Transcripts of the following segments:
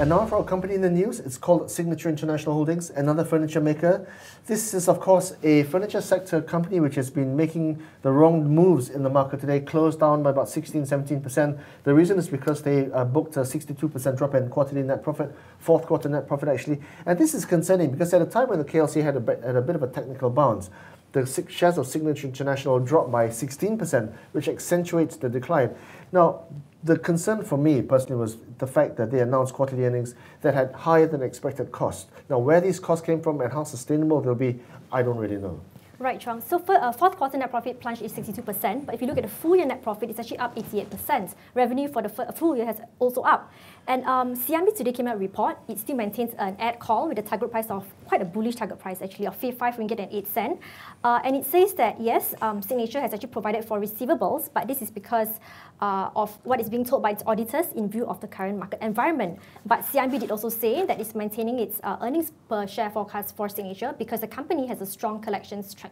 And now for a company in the news, it's called Signature International Holdings, another furniture maker. This is, of course, a furniture sector company which has been making the wrong moves in the market today, closed down by about 16, 17%. The reason is because they uh, booked a 62% drop in quarterly net profit, fourth quarter net profit actually. And this is concerning because at a time when the KLCI had a, bit, had a bit of a technical bounce, the shares of Signature International dropped by 16%, which accentuates the decline. Now, the concern for me personally was the fact that they announced quarterly earnings that had higher than expected costs. Now, where these costs came from and how sustainable they'll be, I don't really know. Right, Chuang. So for uh, fourth quarter net profit plunged is 62%, but if you look at the full year net profit, it's actually up 88%. Revenue for the full year has also up. And um, today came out a report. It still maintains an add call with a target price of quite a bullish target price actually of 5 ringgit and 8 cent. Uh, and it says that yes, um, Signature has actually provided for receivables, but this is because uh, of what is being told by its auditors in view of the current market environment. But CIMB did also say that it's maintaining its uh, earnings per share forecast for Signature because the company has a strong collections track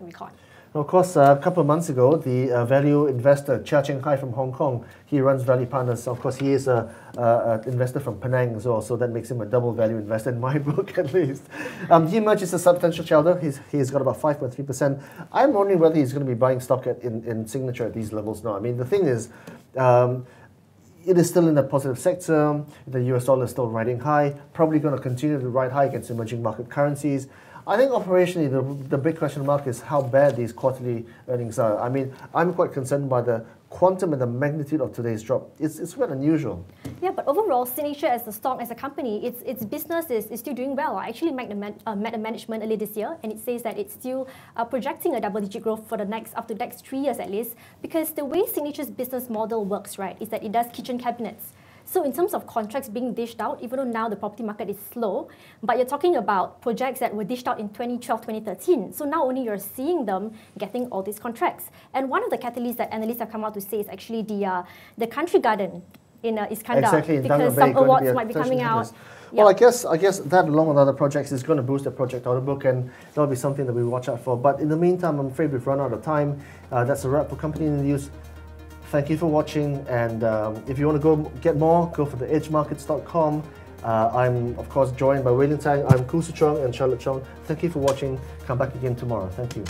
Of course, uh, a couple of months ago, the uh, value investor Cheah Cheng Hye from Hong Kong, he runs Value Partners. Of course, he is an investor from Penang as well, so that makes him a double value investor in my book at least. Um, he emerges a substantial shareholder. He's, he's got about 5.3%. I'm wondering whether he's going to be buying stock at, in, in Signature at these levels now. I mean, the thing is, um, it is still in a positive sector. The US dollar is still riding high, probably going to continue to ride high against emerging market currencies. I think operationally, the, the big question mark is how bad these quarterly earnings are. I mean, I'm quite concerned by the quantum and the magnitude of today's drop. It's, it's quite unusual. Yeah, but overall, Signature as a stock, as a company, its, its business is, is still doing well. I actually met the, man, uh, met the management earlier this year, and it says that it's still uh, projecting a double-digit growth for the next, up to the next three years at least, because the way Signature's business model works, right, is that it does kitchen cabinets. So in terms of contracts being dished out, even though now the property market is slow, but you're talking about projects that were dished out in 2012, 2013. So now only you're seeing them getting all these contracts. And one of the catalysts that analysts have come out to say is actually the uh, the Country Garden in uh, Iskandar exactly, because some awards be might be coming out. Well, I guess I guess that along with other projects is going to boost the project order book, and that'll be something that we watch out for. But in the meantime, I'm afraid we've run out of time. Uh, that's a wrap for Company in the News. Thank you for watching, and um, if you want to go get more, go for the edgemarkets.com. Uh, I'm, of course, joined by Lynn Tang. I'm Hsu Chuang and Charlotte Chong. Thank you for watching. Come back again tomorrow. Thank you.